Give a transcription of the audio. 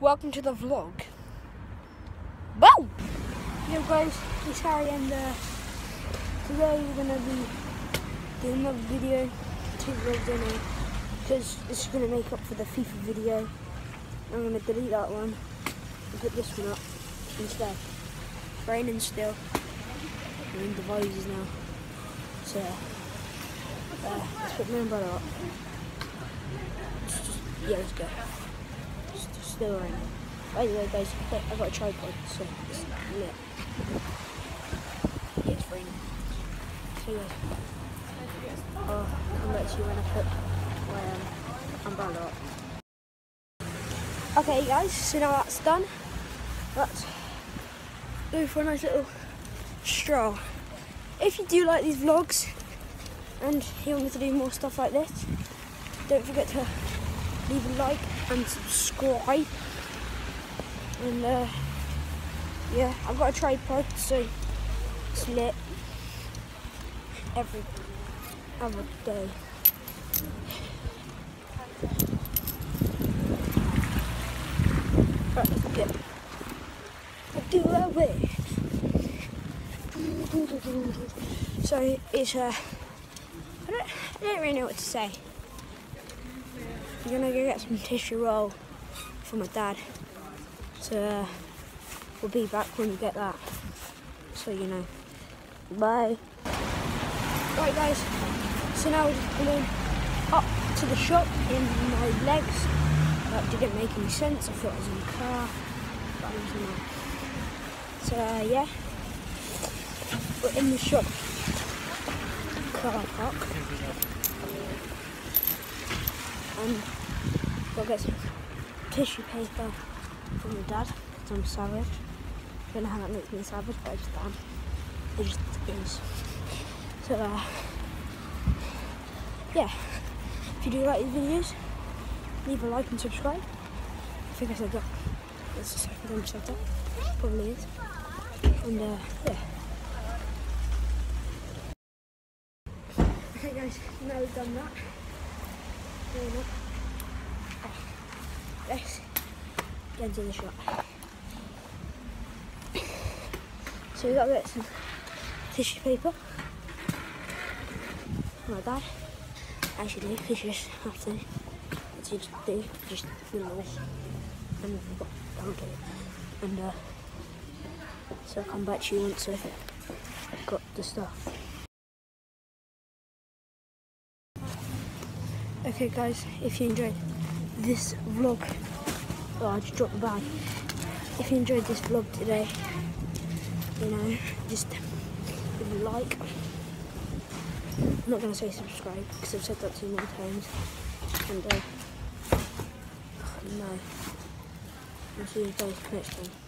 welcome to the vlog. Boom! Yo guys, it's Harry and uh, today we're gonna be doing another video, two vlogs in it, because this is gonna make up for the FIFA video. I'm gonna delete that one and put this one up instead. It's raining still. I'm in the devices now. So uh, let's put my umbrella up. Just, yeah, let's go. Still raining. By the way, guys, I've got a tripod, so it's lit. Yeah, it's raining. So. Oh, I'll come back to you when I put my um, umbrella up. Okay, guys, so now that's done. Let's go for a nice little stroll. If you do like these vlogs and you want me to do more stuff like this, don't forget to leave a like and subscribe. And uh, yeah, I've got a tripod, so it's lit every other day. Right, let's get do away. So it's uh, I don't, I don't really know what to say. I'm gonna go get some tissue roll for my dad. So uh, we'll be back when we get that. So you know. Bye. Right guys, so now we're just going up to the shop in my legs. That didn't make any sense. I thought I was in the car, but I was not. So uh, yeah, we're in the shop car park. And we'll get some tissue paper from my dad, because I'm savage. I don't know how that makes me savage, but I just am. It just is. So uh, yeah, if you do like these videos, leave a like and subscribe. I think I said that. That's the second time I said that. Probably is. And uh, yeah. Okay guys, now we've done that. Up. Oh, let's get into the shop. So we've got to get some tissue paper. Like that. Actually, you just have to to just do just you know and we've got donkey and uh so I'll come back to you once I've got the stuff. Okay guys, if you enjoyed this vlog, oh I just dropped the bag. If you enjoyed this vlog today, you know, just give a like. I'm not going to say subscribe because I've said that too many times. And uh, no, I'll see you guys next time.